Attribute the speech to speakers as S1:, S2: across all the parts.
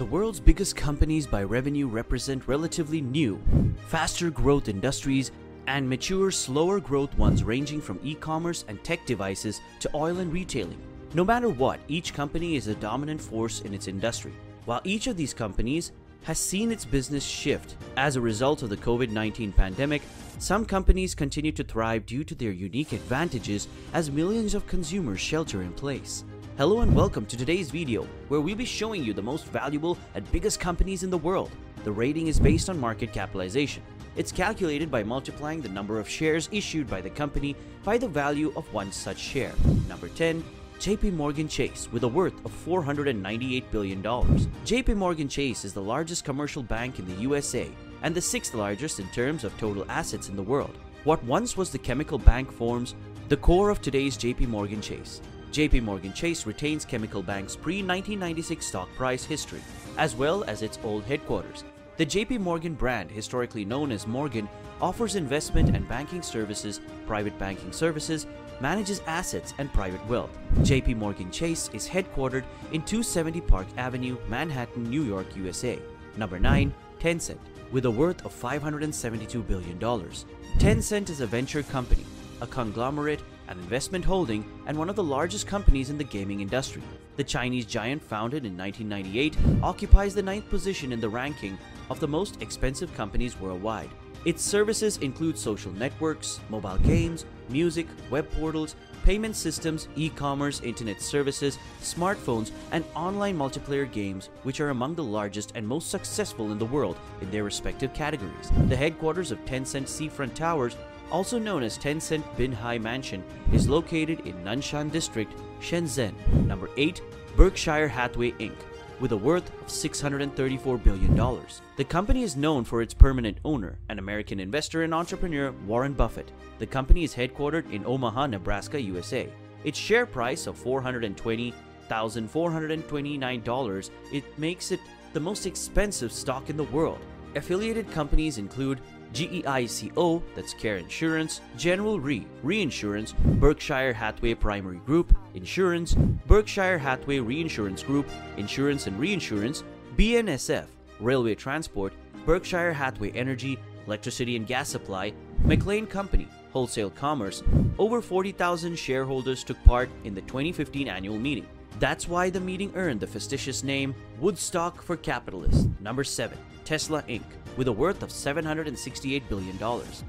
S1: The world's biggest companies by revenue represent relatively new, faster growth industries and mature, slower growth ones ranging from e-commerce and tech devices to oil and retailing. No matter what, each company is a dominant force in its industry. While each of these companies has seen its business shift as a result of the COVID 19 pandemic, some companies continue to thrive due to their unique advantages as millions of consumers shelter in place. Hello and welcome to today's video, where we'll be showing you the most valuable and biggest companies in the world. The rating is based on market capitalization. It's calculated by multiplying the number of shares issued by the company by the value of one such share. Number 10, JP Morgan Chase with a worth of $498 billion. JP Morgan Chase is the largest commercial bank in the USA and the sixth largest in terms of total assets in the world. What once was the chemical bank forms the core of today's JP Morgan Chase. JP Morgan Chase retains Chemical Bank's pre-1996 stock price history, as well as its old headquarters. The JP Morgan brand, historically known as Morgan, offers investment and banking services, private banking services, manages assets and private wealth. JP Morgan Chase is headquartered in 270 Park Avenue, Manhattan, New York, USA. Number 9, Tencent, with a worth of $572 billion. Tencent is a venture company, a conglomerate, an investment holding, and one of the largest companies in the gaming industry. The Chinese giant, founded in 1998, occupies the ninth position in the ranking of the most expensive companies worldwide. Its services include social networks, mobile games, music, web portals, payment systems, e-commerce, internet services, smartphones, and online multiplayer games, which are among the largest and most successful in the world in their respective categories. The headquarters of Tencent Seafront Towers, also known as Tencent Binhai Mansion, is located in Nanshan District, Shenzhen. Number 8. Berkshire Hathaway Inc with a worth of $634 billion. The company is known for its permanent owner, an American investor and entrepreneur Warren Buffett. The company is headquartered in Omaha, Nebraska, USA. Its share price of $420,429 it makes it the most expensive stock in the world. Affiliated companies include GEICO, that's Care Insurance, General Re, Reinsurance, Berkshire Hathaway Primary Group, Insurance, Berkshire Hathaway Reinsurance Group, Insurance and Reinsurance, BNSF, Railway Transport, Berkshire Hathaway Energy, Electricity and Gas Supply, McLane Company, Wholesale Commerce. Over 40,000 shareholders took part in the 2015 annual meeting. That's why the meeting earned the fastidious name Woodstock for Capitalists. Number 7. Tesla Inc with a worth of $768 billion.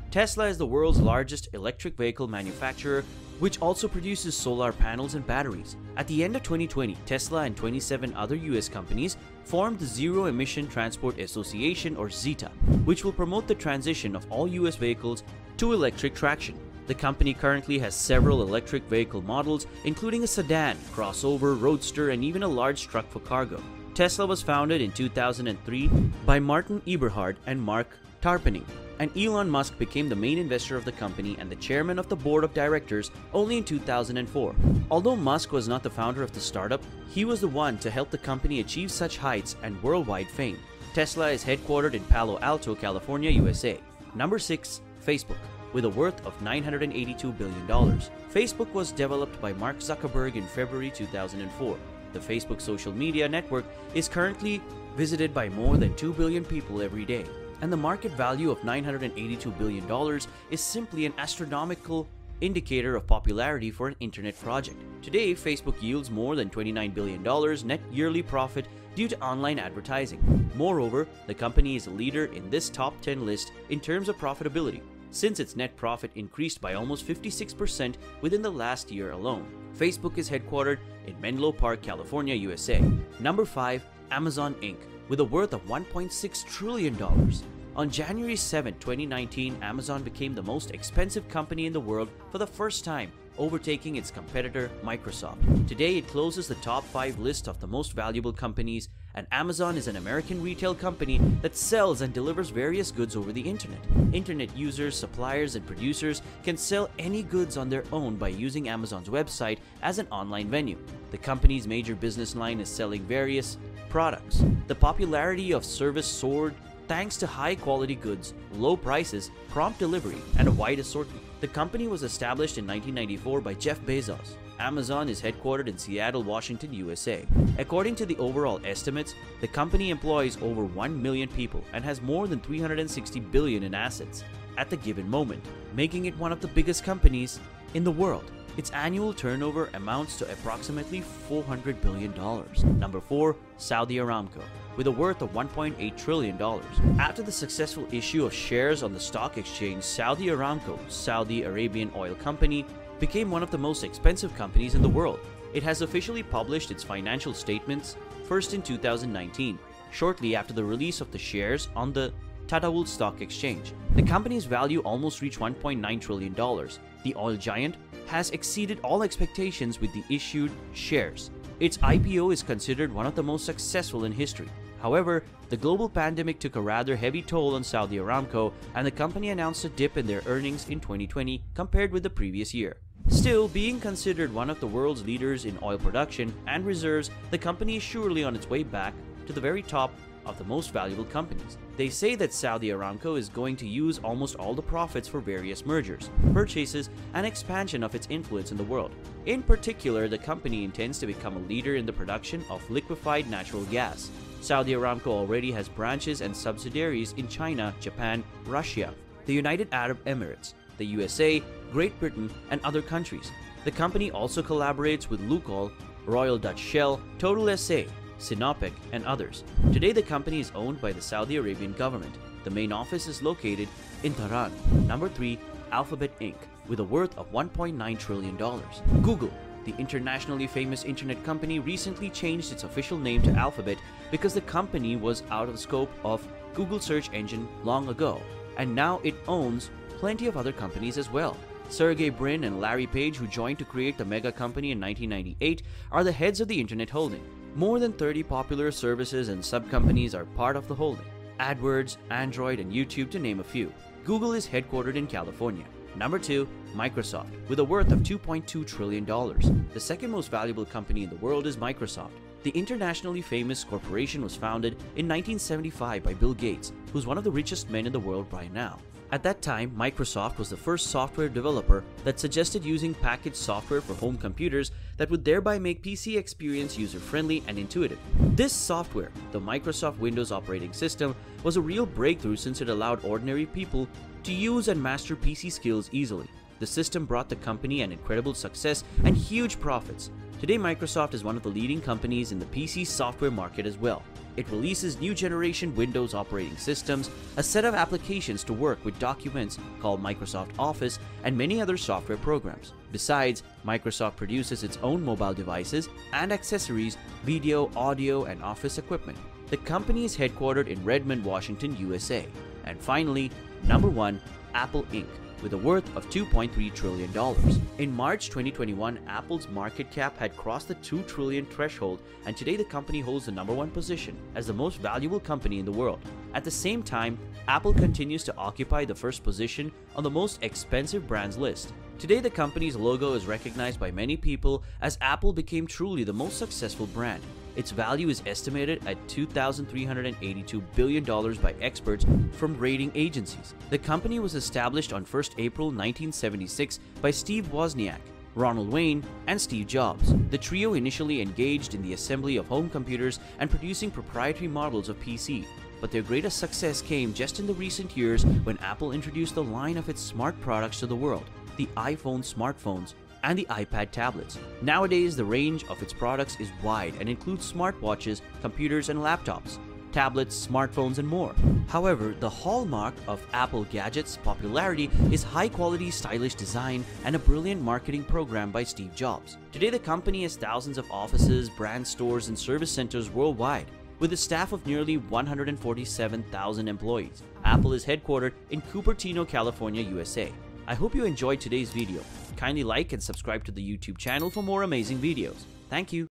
S1: Tesla is the world's largest electric vehicle manufacturer, which also produces solar panels and batteries. At the end of 2020, Tesla and 27 other US companies formed the Zero Emission Transport Association or ZETA, which will promote the transition of all US vehicles to electric traction. The company currently has several electric vehicle models, including a sedan, crossover, roadster, and even a large truck for cargo. Tesla was founded in 2003 by Martin Eberhard and Marc Tarpenning, and Elon Musk became the main investor of the company and the chairman of the board of directors only in 2004. Although Musk was not the founder of the startup, he was the one to help the company achieve such heights and worldwide fame. Tesla is headquartered in Palo Alto, California, USA. Number 6. Facebook with a worth of $982 billion. Facebook was developed by Mark Zuckerberg in February 2004. The Facebook social media network is currently visited by more than 2 billion people every day, and the market value of $982 billion is simply an astronomical indicator of popularity for an internet project. Today, Facebook yields more than $29 billion net yearly profit due to online advertising. Moreover, the company is a leader in this top 10 list in terms of profitability, since its net profit increased by almost 56% within the last year alone. Facebook is headquartered in Menlo Park, California, USA. Number 5. Amazon Inc. with a worth of $1.6 trillion. On January 7, 2019, Amazon became the most expensive company in the world for the first time, overtaking its competitor Microsoft. Today, it closes the top 5 list of the most valuable companies and Amazon is an American retail company that sells and delivers various goods over the internet. Internet users, suppliers, and producers can sell any goods on their own by using Amazon's website as an online venue. The company's major business line is selling various products. The popularity of service soared thanks to high quality goods, low prices, prompt delivery, and a wide assortment. The company was established in 1994 by Jeff Bezos Amazon is headquartered in Seattle, Washington, USA. According to the overall estimates, the company employs over 1 million people and has more than 360 billion in assets at the given moment, making it one of the biggest companies in the world. Its annual turnover amounts to approximately $400 billion. Number 4. Saudi Aramco with a worth of $1.8 trillion. After the successful issue of shares on the stock exchange, Saudi Aramco, Saudi Arabian Oil Company, became one of the most expensive companies in the world. It has officially published its financial statements first in 2019, shortly after the release of the shares on the Tadawul Stock Exchange. The company's value almost reached $1.9 trillion. The oil giant has exceeded all expectations with the issued shares. Its IPO is considered one of the most successful in history. However, the global pandemic took a rather heavy toll on Saudi Aramco, and the company announced a dip in their earnings in 2020 compared with the previous year. Still, being considered one of the world's leaders in oil production and reserves, the company is surely on its way back to the very top of the most valuable companies. They say that Saudi Aramco is going to use almost all the profits for various mergers, purchases, and expansion of its influence in the world. In particular, the company intends to become a leader in the production of liquefied natural gas. Saudi Aramco already has branches and subsidiaries in China, Japan, Russia, the United Arab Emirates, the USA, Great Britain, and other countries. The company also collaborates with Lukoil, Royal Dutch Shell, Total SA, Sinopec, and others. Today, the company is owned by the Saudi Arabian government. The main office is located in Dhahran. Number 3. Alphabet Inc. with a worth of $1.9 trillion. Google, the internationally famous internet company, recently changed its official name to Alphabet because the company was out of the scope of Google search engine long ago, and now it owns plenty of other companies as well. Sergey Brin and Larry Page, who joined to create the mega company in 1998, are the heads of the internet holding. More than 30 popular services and sub-companies are part of the holding. AdWords, Android, and YouTube to name a few. Google is headquartered in California. Number 2, Microsoft, with a worth of $2.2 trillion. The second most valuable company in the world is Microsoft. The internationally famous corporation was founded in 1975 by Bill Gates, who's one of the richest men in the world right now. At that time, Microsoft was the first software developer that suggested using packaged software for home computers that would thereby make PC experience user-friendly and intuitive. This software, the Microsoft Windows operating system, was a real breakthrough since it allowed ordinary people to use and master PC skills easily. The system brought the company an incredible success and huge profits. Today, Microsoft is one of the leading companies in the PC software market as well. It releases new generation Windows operating systems, a set of applications to work with documents called Microsoft Office, and many other software programs. Besides, Microsoft produces its own mobile devices and accessories, video, audio, and office equipment. The company is headquartered in Redmond, Washington, USA. And finally, number 1, Apple Inc with a worth of $2.3 trillion. In March 2021, Apple's market cap had crossed the 2 trillion threshold, and today the company holds the number one position as the most valuable company in the world. At the same time, Apple continues to occupy the first position on the most expensive brands list. Today, the company's logo is recognized by many people as Apple became truly the most successful brand. Its value is estimated at $2,382 billion by experts from rating agencies. The company was established on 1 April 1976 by Steve Wozniak, Ronald Wayne, and Steve Jobs. The trio initially engaged in the assembly of home computers and producing proprietary models of PC, but their greatest success came just in the recent years when Apple introduced the line of its smart products to the world the iPhone smartphones, and the iPad tablets. Nowadays, the range of its products is wide and includes smartwatches, computers, and laptops, tablets, smartphones, and more. However, the hallmark of Apple gadgets' popularity is high quality, stylish design and a brilliant marketing program by Steve Jobs. Today, the company has thousands of offices, brand stores, and service centers worldwide. With a staff of nearly 147,000 employees, Apple is headquartered in Cupertino, California, USA. I hope you enjoyed today's video. Kindly like and subscribe to the YouTube channel for more amazing videos. Thank you.